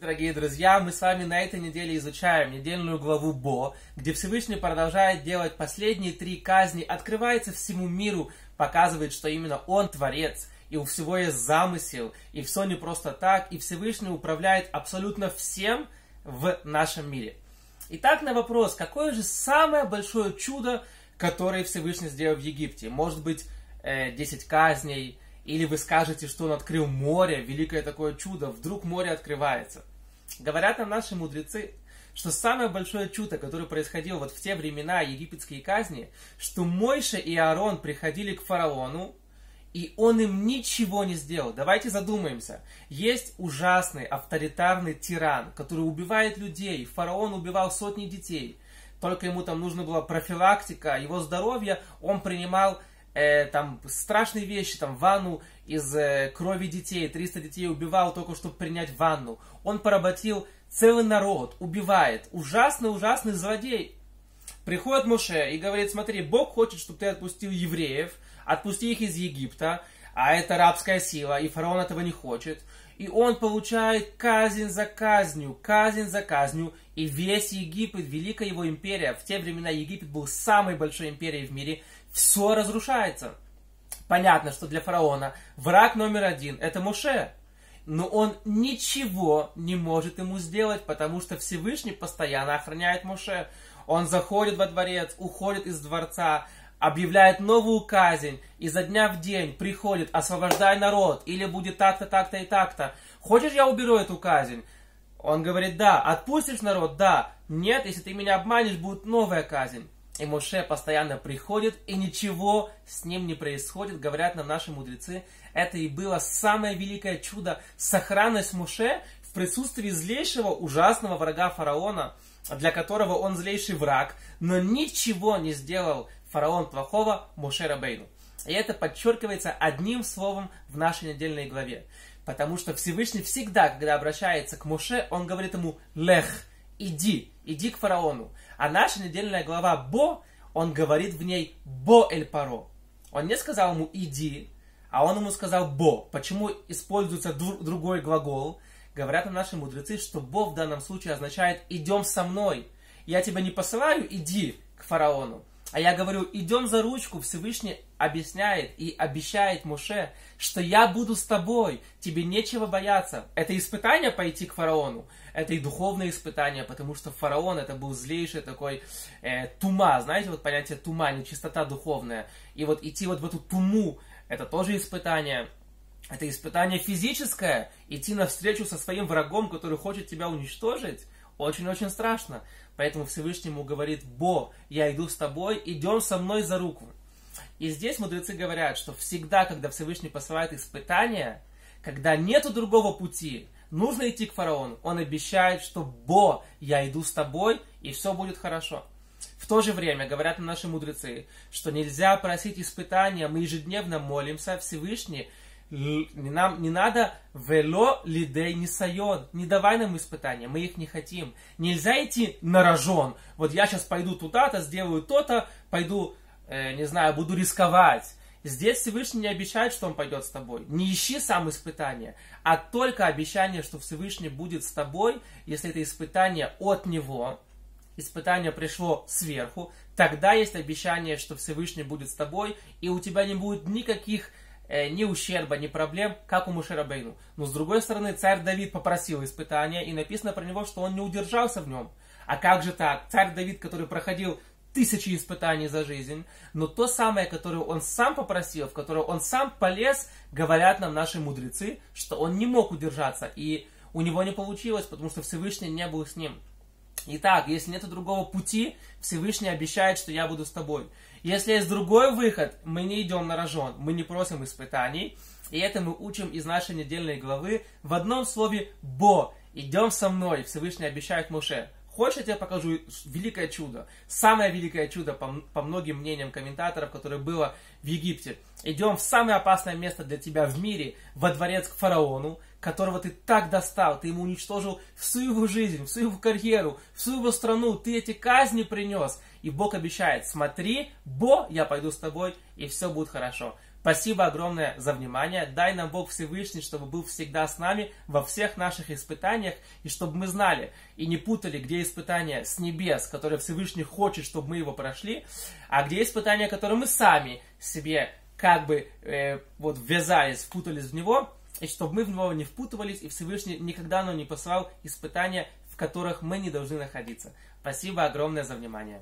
Дорогие друзья, мы с вами на этой неделе изучаем недельную главу Бо, где Всевышний продолжает делать последние три казни, открывается всему миру, показывает, что именно Он Творец, и у всего есть замысел, и все не просто так, и Всевышний управляет абсолютно всем в нашем мире. Итак, на вопрос, какое же самое большое чудо, которое Всевышний сделал в Египте? Может быть, 10 э, казней, или вы скажете, что он открыл море, великое такое чудо, вдруг море открывается. Говорят нам наши мудрецы, что самое большое чудо, которое происходило вот в те времена египетские казни, что Мойша и Аарон приходили к фараону, и он им ничего не сделал. Давайте задумаемся. Есть ужасный авторитарный тиран, который убивает людей. Фараон убивал сотни детей. Только ему там нужна была профилактика, его здоровье. Он принимал э, там страшные вещи, там ванну из э, крови детей, 300 детей убивал только чтобы принять ванну. Он поработил целый народ, убивает. Ужасный-ужасный злодей. Приходит Моше и говорит, смотри, Бог хочет, чтобы ты отпустил евреев, отпусти их из Египта, а это рабская сила, и фараон этого не хочет. И он получает казнь за казнью, казнь за казнью, и весь Египет, великая его империя, в те времена Египет был самой большой империей в мире, все разрушается. Понятно, что для фараона враг номер один – это Муше. Но он ничего не может ему сделать, потому что Всевышний постоянно охраняет Муше. Он заходит во дворец, уходит из дворца, объявляет новую казнь, изо дня в день приходит, освобождай народ, или будет так-то, так-то и так-то. Хочешь, я уберу эту казнь? Он говорит, да. Отпустишь народ? Да. Нет, если ты меня обманешь, будет новая казнь. И Моше постоянно приходит, и ничего с ним не происходит, говорят нам наши мудрецы. Это и было самое великое чудо, сохранность Моше в присутствии злейшего, ужасного врага фараона, для которого он злейший враг, но ничего не сделал фараон плохого Моше Рабейну. И это подчеркивается одним словом в нашей недельной главе. Потому что Всевышний всегда, когда обращается к Моше, он говорит ему «Лех», иди, иди к фараону. А наша недельная глава Бо, он говорит в ней Бо Эль Паро. Он не сказал ему иди, а он ему сказал Бо. Почему используется другой глагол? Говорят нам наши мудрецы, что Бо в данном случае означает идем со мной. Я тебя не посылаю, иди к фараону. А я говорю, идем за ручку, Всевышний объясняет и обещает Муше, что я буду с тобой, тебе нечего бояться. Это испытание пойти к фараону, это и духовное испытание, потому что фараон это был злейший такой э, тума, знаете, вот понятие тума, нечистота духовная. И вот идти вот в эту туму, это тоже испытание. Это испытание физическое, идти навстречу со своим врагом, который хочет тебя уничтожить, очень-очень страшно. Поэтому Всевышнему говорит, Бо, я иду с тобой, идем со мной за руку. И здесь мудрецы говорят, что всегда, когда Всевышний посылает испытания, когда нету другого пути, нужно идти к фараону. Он обещает, что Бо, я иду с тобой, и все будет хорошо. В то же время говорят наши мудрецы, что нельзя просить испытания, мы ежедневно молимся, Всевышний не, нам, не надо вело лидей нисайон. Не давай нам испытания, мы их не хотим. Нельзя идти на рожон. Вот я сейчас пойду туда-то, сделаю то-то, пойду, э, не знаю, буду рисковать. Здесь Всевышний не обещает, что Он пойдет с тобой. Не ищи сам испытания, а только обещание, что Всевышний будет с тобой, если это испытание от Него, испытание пришло сверху, тогда есть обещание, что Всевышний будет с тобой, и у тебя не будет никаких ни ущерба, ни проблем, как у Мушерабейну. Но с другой стороны, царь Давид попросил испытания, и написано про него, что он не удержался в нем. А как же так? Царь Давид, который проходил тысячи испытаний за жизнь, но то самое, которое он сам попросил, в которое он сам полез, говорят нам наши мудрецы, что он не мог удержаться, и у него не получилось, потому что Всевышний не был с ним. Итак, если нет другого пути, Всевышний обещает, что я буду с тобой. Если есть другой выход, мы не идем на рожон, мы не просим испытаний. И это мы учим из нашей недельной главы в одном слове «бо». Идем со мной, Всевышний обещает Моше. Хочешь, я тебе покажу великое чудо? Самое великое чудо, по, по многим мнениям комментаторов, которое было в Египте. Идем в самое опасное место для тебя в мире, во дворец к фараону, которого ты так достал, ты ему уничтожил всю его жизнь, всю его карьеру, всю его страну, ты эти казни принес. И Бог обещает, смотри, Бо, я пойду с тобой, и все будет хорошо. Спасибо огромное за внимание. Дай нам Бог Всевышний, чтобы был всегда с нами во всех наших испытаниях, и чтобы мы знали и не путали, где испытания с небес, которые Всевышний хочет, чтобы мы его прошли, а где испытания, которые мы сами себе как бы э, вот ввязались, впутались в него, и чтобы мы в него не впутывались, и Всевышний никогда нам не посылал испытания, в которых мы не должны находиться. Спасибо огромное за внимание.